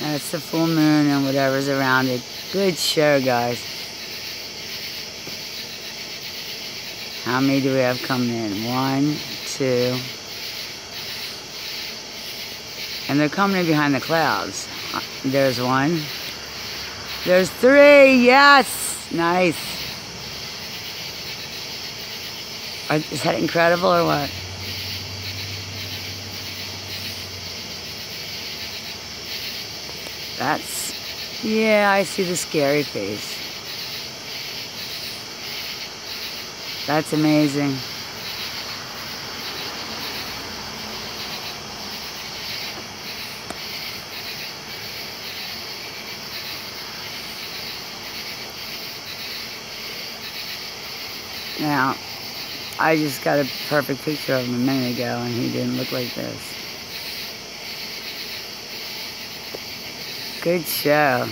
That's the full moon and whatever's around it. Good show, guys. How many do we have coming in? One, two. And they're coming in behind the clouds. Uh, there's one. There's three. Yes. Nice. Is that incredible or what? That's, yeah, I see the scary face. That's amazing. Now, I just got a perfect picture of him a minute ago and he didn't look like this. Good show.